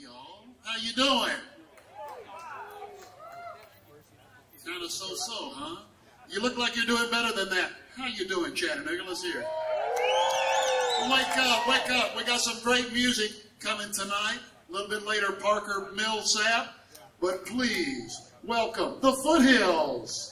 y'all. How you doing? Kind of so-so, huh? You look like you're doing better than that. How you doing, Chattanooga? Let's hear it. Wake up, wake up. We got some great music coming tonight. A little bit later, Parker Millsap. But please, welcome the Foothills.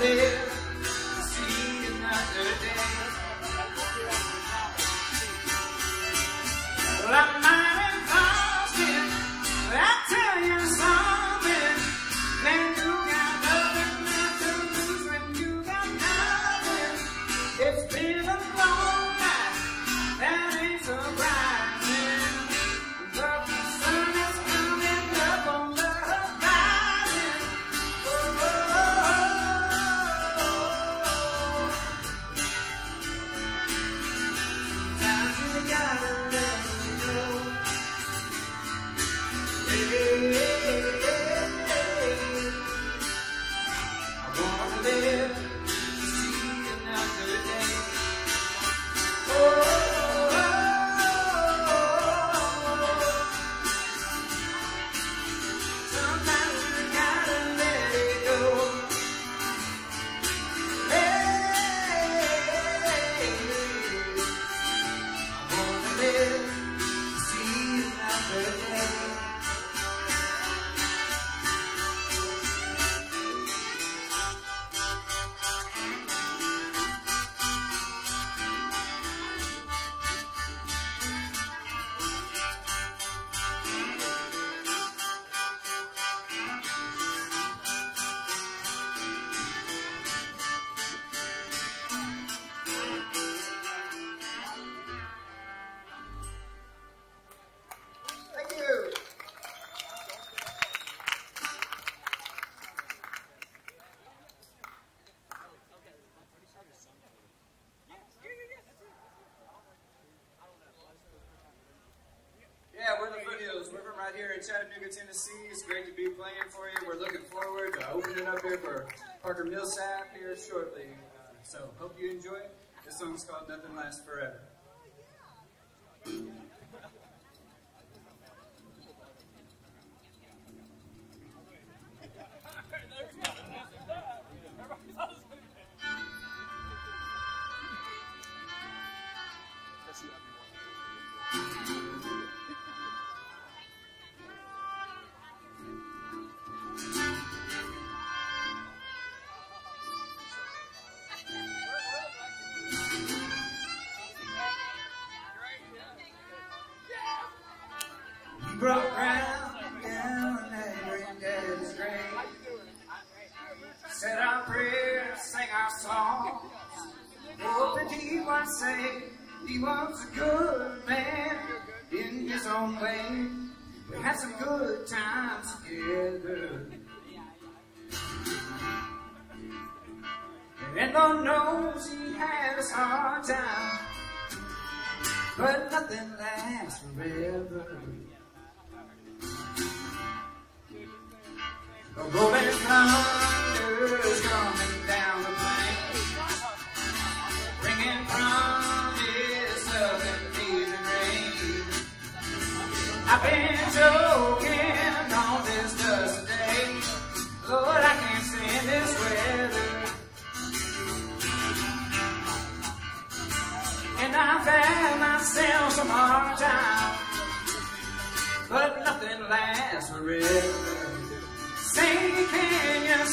there. Tennessee. It's great to be playing for you. We're looking forward to opening up here for Parker Millsap here shortly. Uh, so hope you enjoy it. This song's called Nothing Lasts Forever. He was a good man in his own way. We had some good times together. And Lord knows he had his hard time, but nothing lasts forever. A rolling On this day. Lord, I can't stand this weather. And I've had myself some hard time, but nothing lasts forever. Say, can you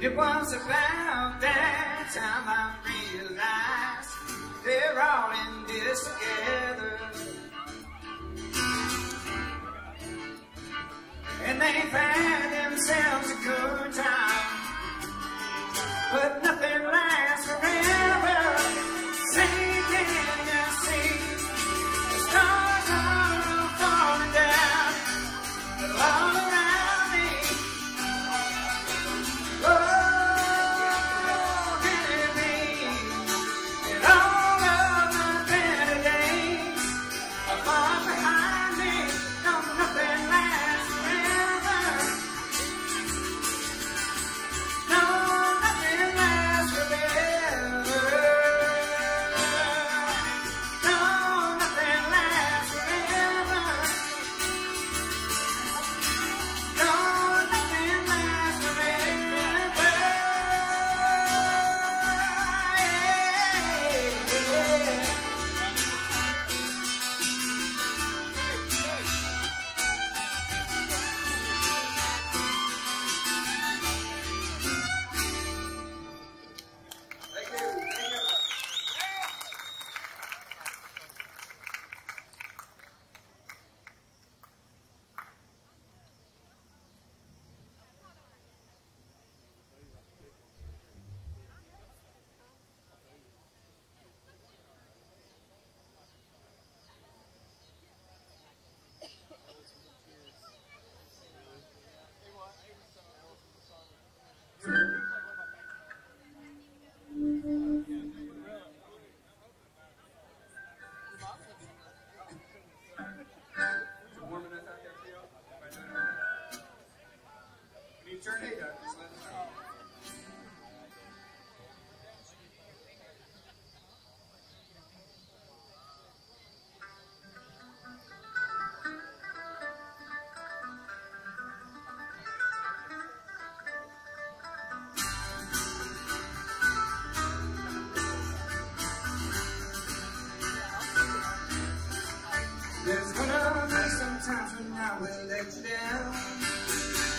it was about that time I realized they're all in this together. And they've had themselves a good time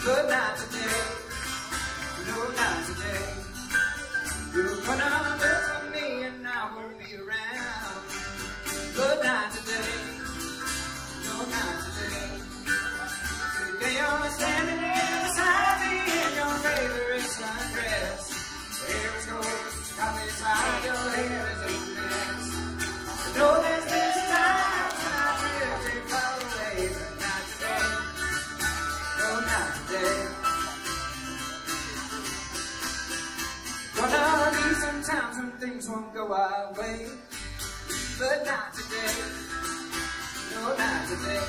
Today. No, not today. You put on a go our way. But not today. No, not today.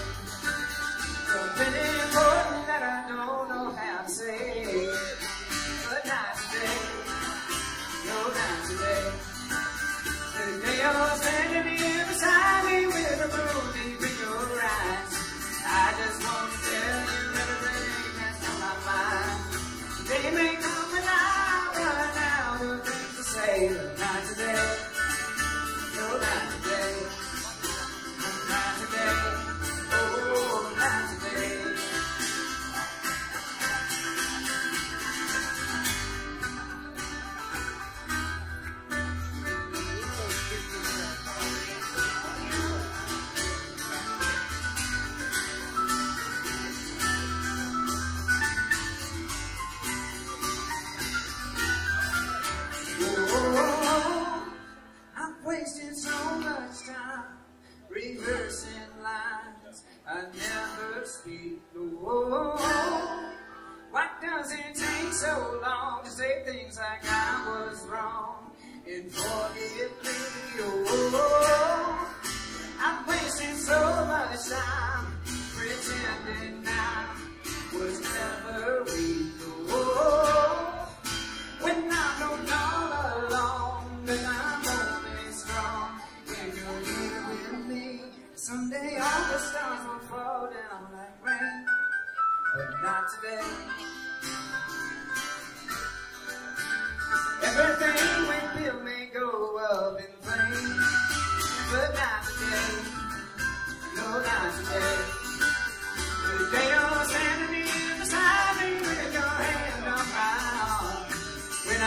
So many more that I don't know how to say.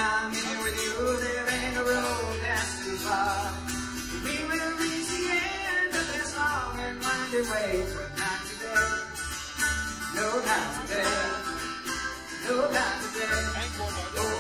I'm here with you, there ain't a road that's too far. We will reach the end of this long and winding way, but not today. No, not today. No, not today.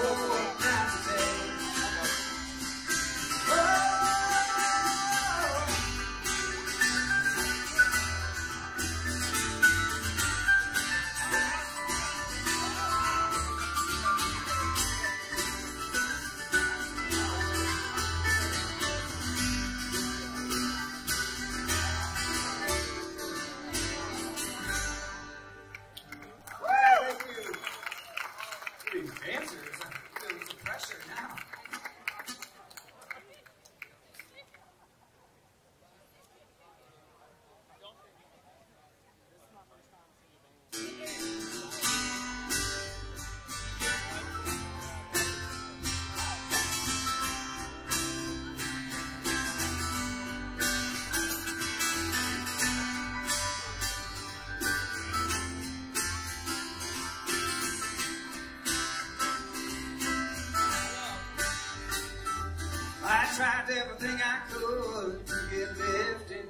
I tried everything I could to get lifted.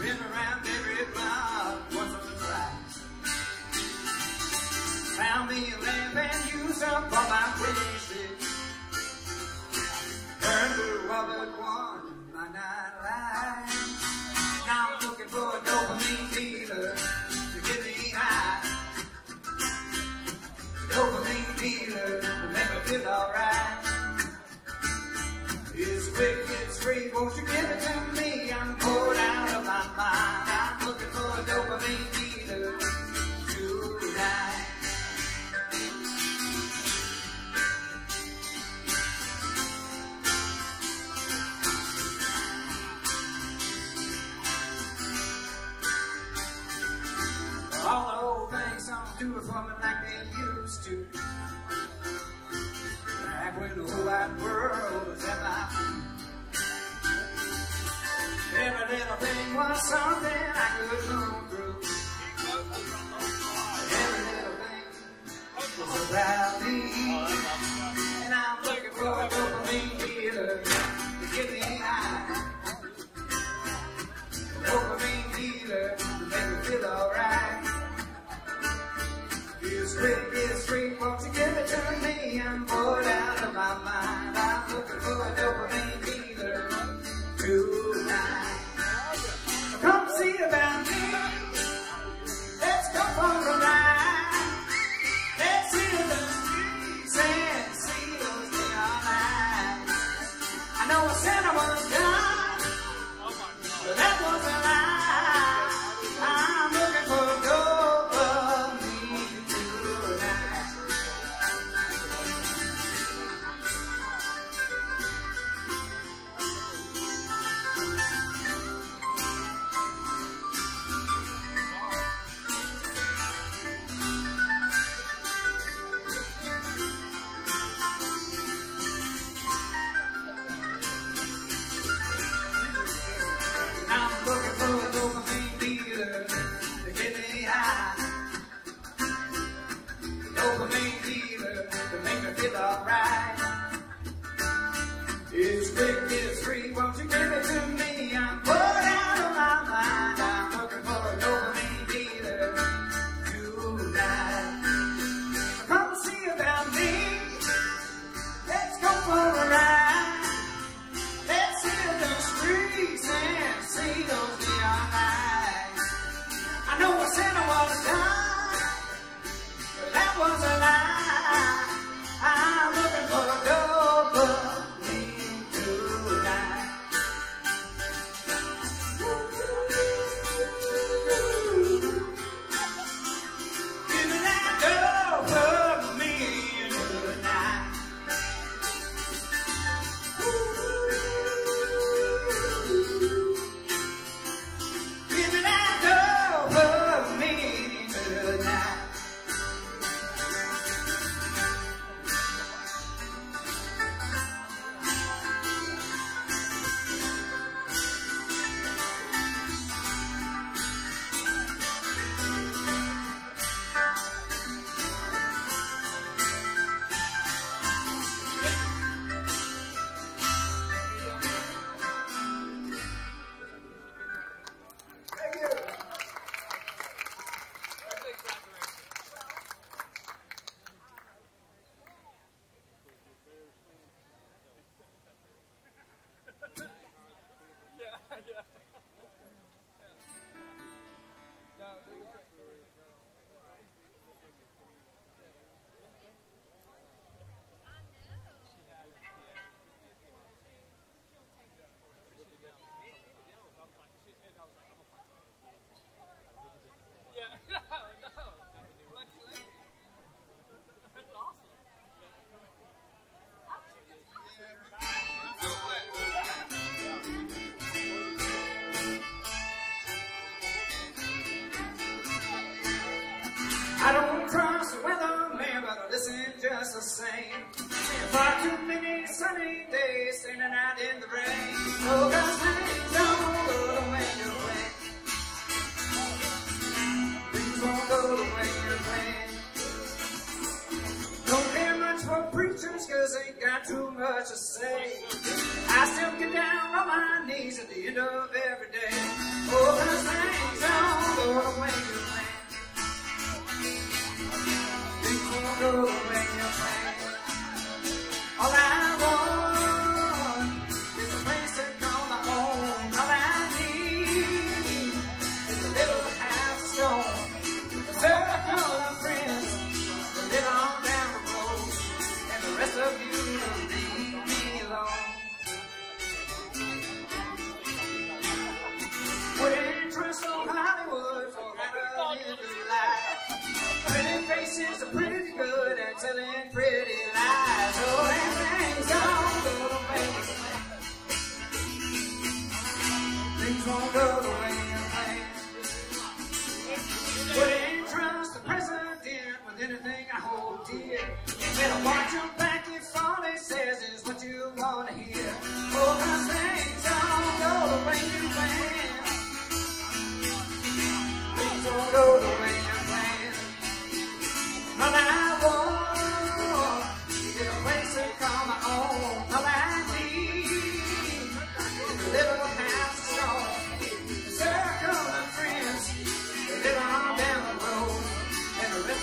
Been around something I could come through. Every little thing was a valley, and I'm looking for a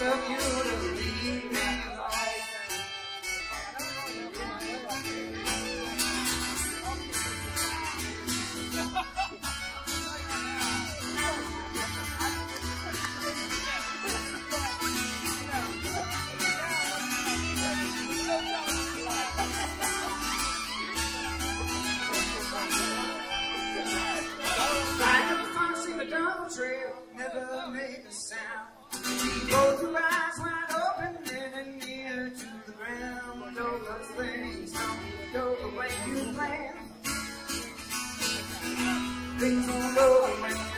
of you to leave me. things alone.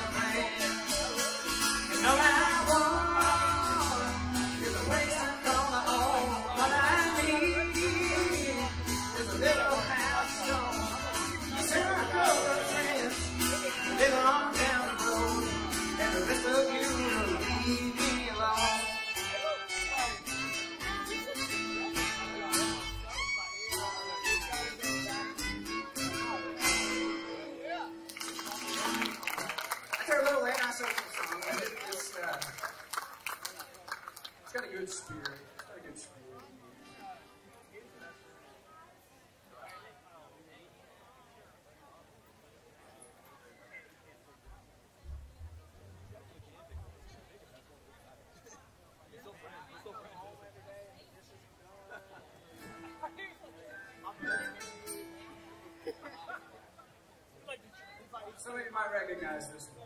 It's got a good spirit. It's got a good spirit. Some of you might recognize this one.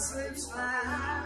More you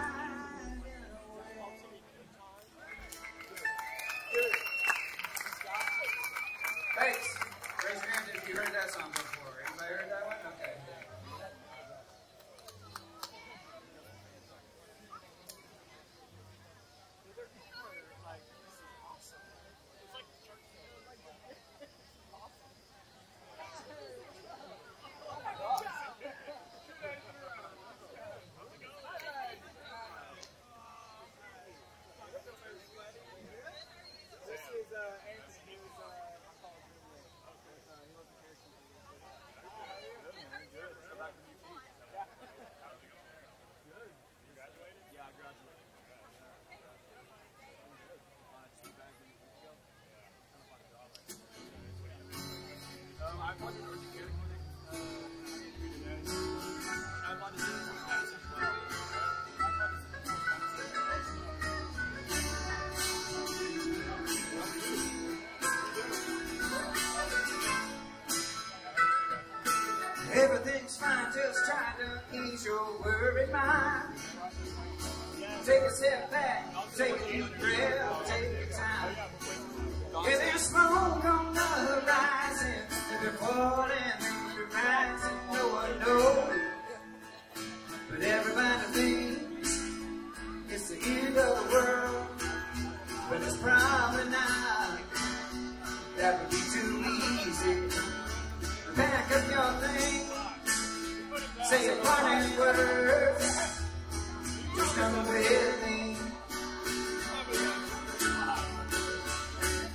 just try to ease your worried mind. Take a step back, take a deep breath, take your time. Yeah, there's smoke on the horizon, if they're falling and they're rising, no one knows. But everybody thinks it's the end of the world, but it's probably not. That would be too easy. Pack up your things, say parting words, come with me.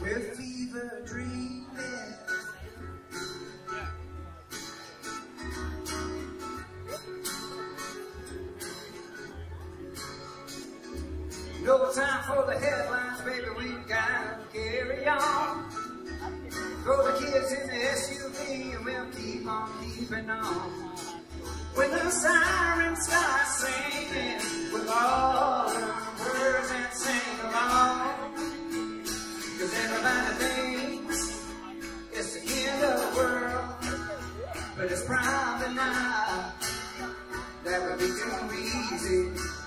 With fever dreaming. No time for the headlines, baby, we gotta carry on. Throw the kids in the SUV and we'll keep on keeping on. When the sirens start singing, we'll all the words and sing along. Cause everybody thinks it's the end of the world, but it's probably not. That would be too easy.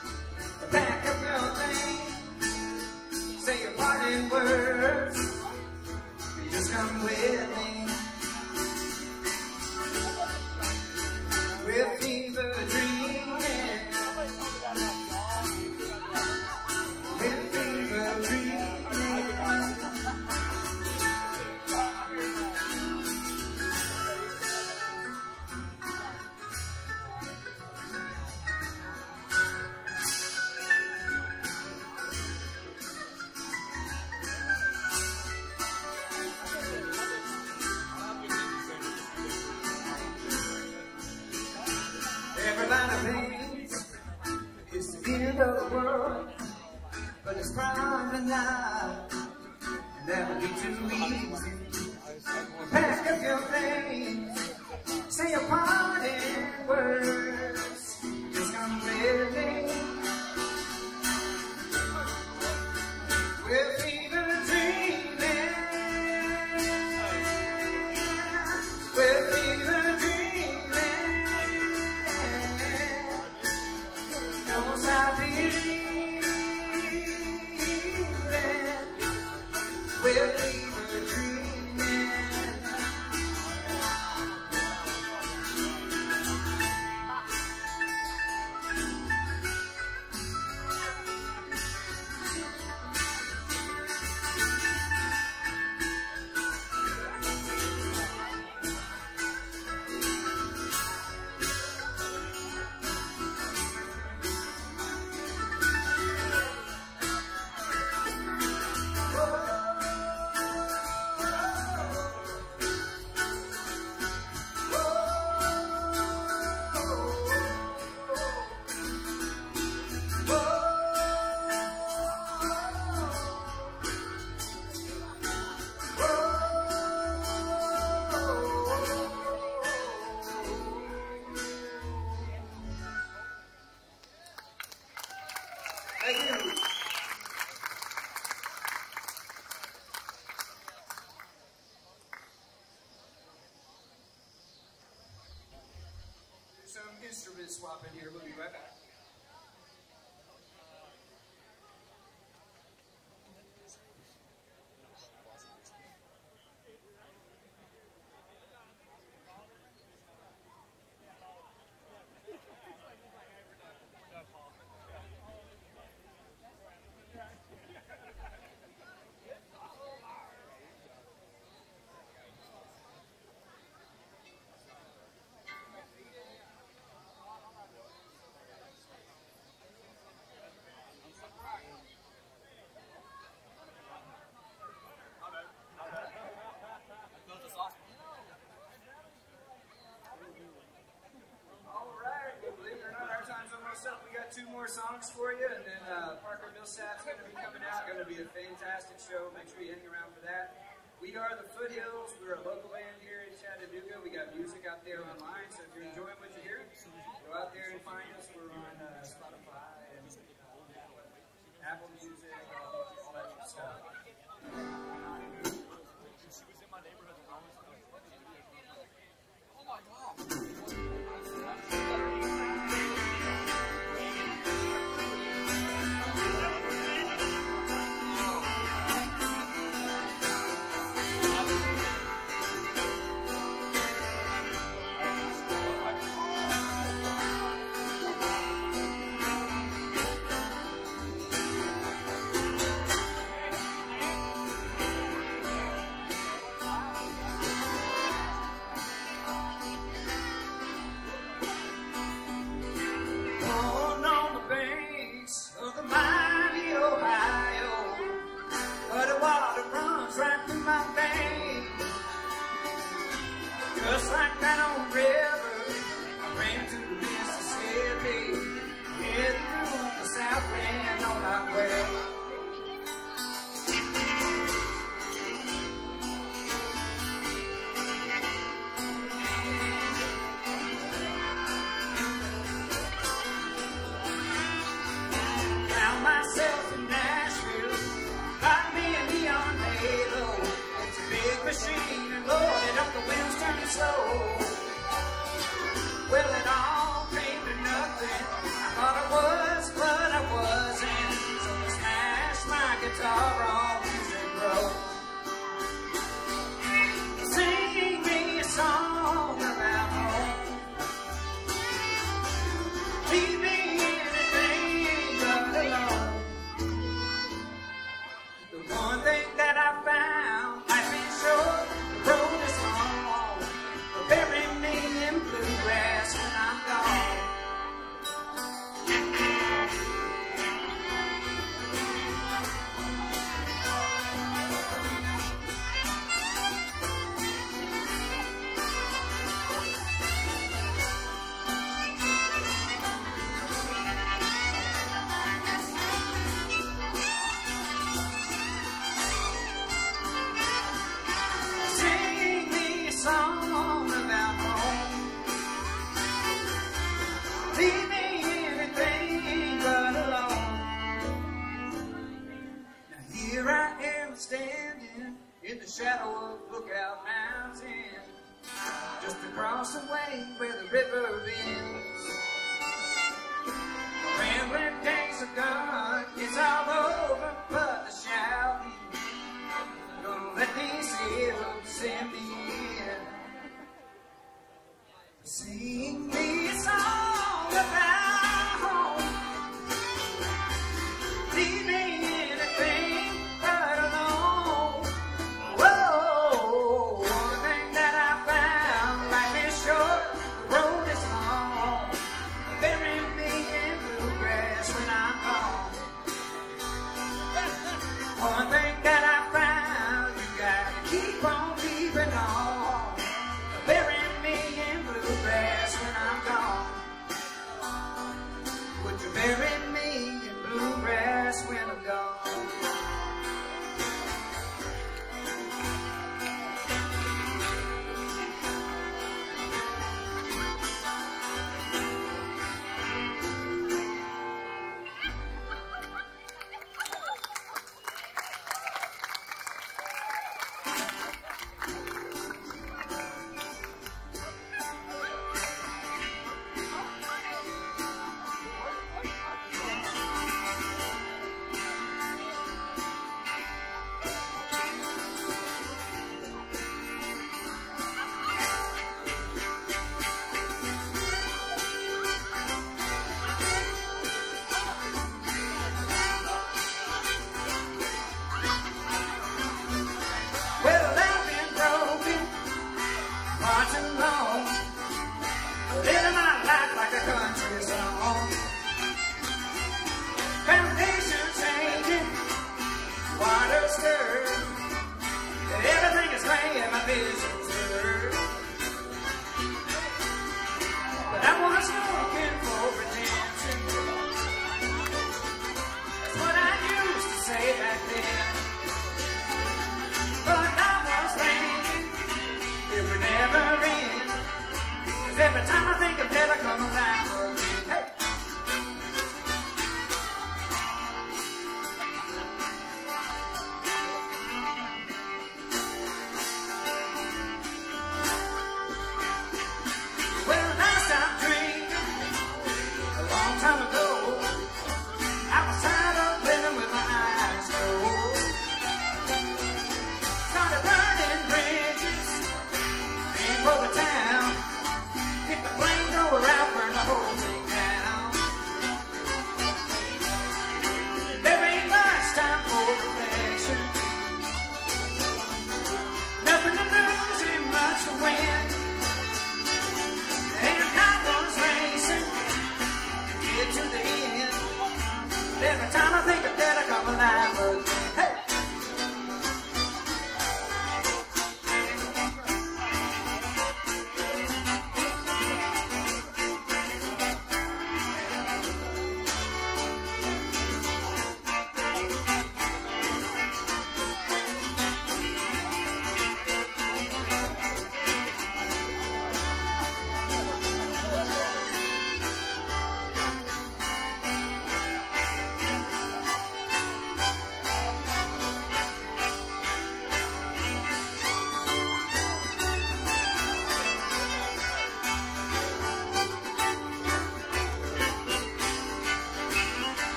Sing me